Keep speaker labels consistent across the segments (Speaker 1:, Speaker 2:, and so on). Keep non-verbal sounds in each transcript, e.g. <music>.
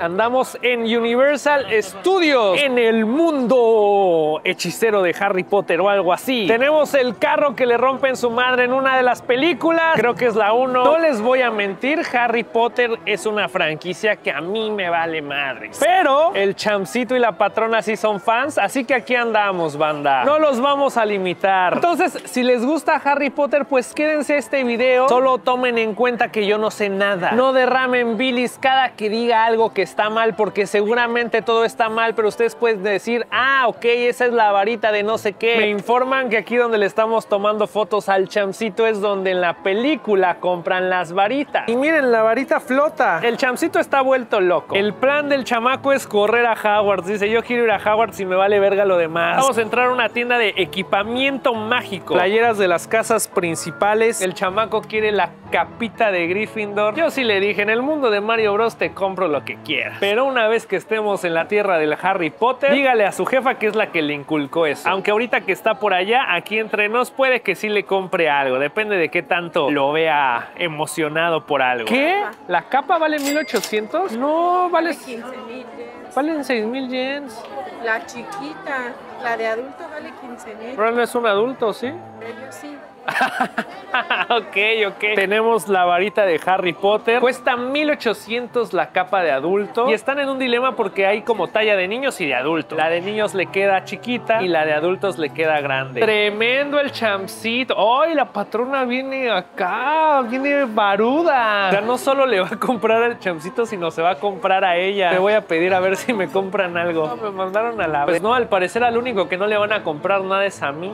Speaker 1: Andamos en Universal Studios, en el mundo hechicero de Harry Potter o algo así. Tenemos el carro que le rompen su madre en una de las películas, creo que es la 1. No les voy a mentir, Harry Potter es una franquicia que a mí me vale madre. Pero el chamcito y la patrona sí son fans, así que aquí andamos, banda. No los vamos a limitar. Entonces, si les gusta Harry Potter, pues quédense a este video. Solo tomen en cuenta que yo no sé nada. No derramen bilis cada que diga algo que está mal, porque seguramente todo está mal, pero ustedes pueden decir, ah, ok, esa es la varita de no sé qué. Me informan que aquí donde le estamos tomando fotos al chamcito es donde en la película compran las varitas. Y miren, la varita flota. El chamcito está vuelto loco. El plan del chamaco es correr a Hogwarts. Dice, yo quiero ir a Hogwarts y me vale verga lo demás. Vamos a entrar a una tienda de equipamiento mágico. Playeras de las casas principales. El chamaco quiere la capita de Gryffindor. Yo sí le dije, en el mundo de Mario Bros te compro lo que quieras. Pero una vez que estemos en la tierra del Harry Potter, dígale a su jefa que es la que le inculcó eso. Aunque ahorita que está por allá, aquí entre nos, puede que sí le compre algo. Depende de qué tanto lo vea emocionado por algo. ¿Qué? ¿La capa vale 1800? No, vale...
Speaker 2: 15 mil yens.
Speaker 1: Valen 6000 yens.
Speaker 2: La chiquita, la de adulto vale 15 mil.
Speaker 1: Pero no es un adulto, ¿sí?
Speaker 2: Pero sí. <laughs>
Speaker 1: ok, ok. Tenemos la varita de Harry Potter. Cuesta 1800 la capa de adulto. Y están en un dilema porque hay como talla de niños y de adultos. La de niños le queda chiquita y la de adultos le queda grande. Tremendo el chamcito. ¡Ay, la patrona viene acá! Viene baruda. O sea, no solo le va a comprar al chamcito, sino se va a comprar a ella. Le voy a pedir a ver si me compran algo. No, me mandaron a la... Pues no, al parecer al único que no le van a comprar nada es a mí.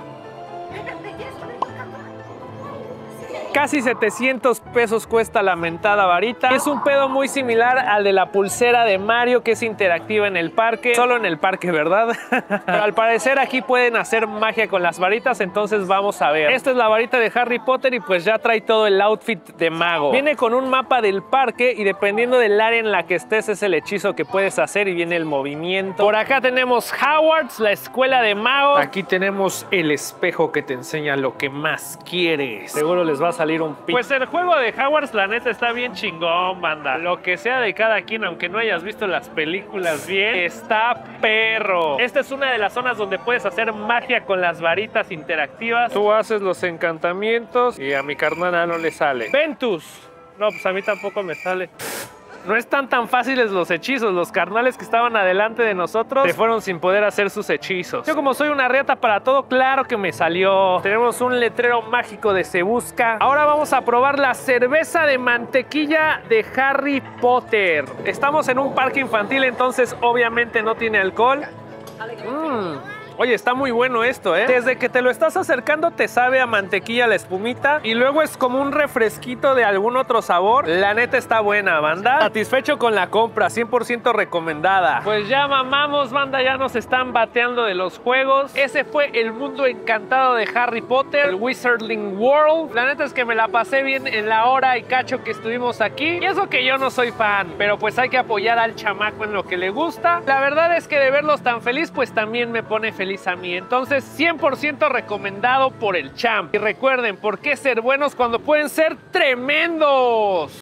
Speaker 1: Casi 700 pesos cuesta la mentada varita. Es un pedo muy similar al de la pulsera de Mario que es interactiva en el parque. Solo en el parque, ¿verdad? <laughs> Pero al parecer aquí pueden hacer magia con las varitas, entonces vamos a ver. Esta es la varita de Harry Potter y pues ya trae todo el outfit de mago. Viene con un mapa del parque y dependiendo del área en la que estés es el hechizo que puedes hacer y viene el movimiento. Por acá tenemos Hogwarts, la escuela de magos. Aquí tenemos el espejo que te enseña lo que más quieres. Seguro les va a salir un Pues el juego de Hogwarts, la neta, está bien chingón, banda. Lo que sea de cada quien, aunque no hayas visto las películas bien, está perro. Esta es una de las zonas donde puedes hacer magia con las varitas interactivas. Tú haces los encantamientos y a mi carnana no le sale. Ventus. No, pues a mí tampoco me sale. No están tan fáciles los hechizos. Los carnales que estaban adelante de nosotros se fueron sin poder hacer sus hechizos. Yo como soy una riata para todo, claro que me salió. Tenemos un letrero mágico de Se Busca. Ahora vamos a probar la cerveza de mantequilla de Harry Potter. Estamos en un parque infantil, entonces obviamente no tiene alcohol. Mm. Oye, está muy bueno esto, ¿eh? Desde que te lo estás acercando te sabe a mantequilla la espumita y luego es como un refresquito de algún otro sabor. La neta está buena, banda. Satisfecho con la compra, 100% recomendada. Pues ya mamamos, banda, ya nos están bateando de los juegos. Ese fue el mundo encantado de Harry Potter, el Wizarding World. La neta es que me la pasé bien en la hora y cacho que estuvimos aquí. Y eso que yo no soy fan, pero pues hay que apoyar al chamaco en lo que le gusta. La verdad es que de verlos tan feliz, pues también me pone a mí. Entonces, 100% recomendado por el champ. Y recuerden, ¿por qué ser buenos cuando pueden ser tremendos?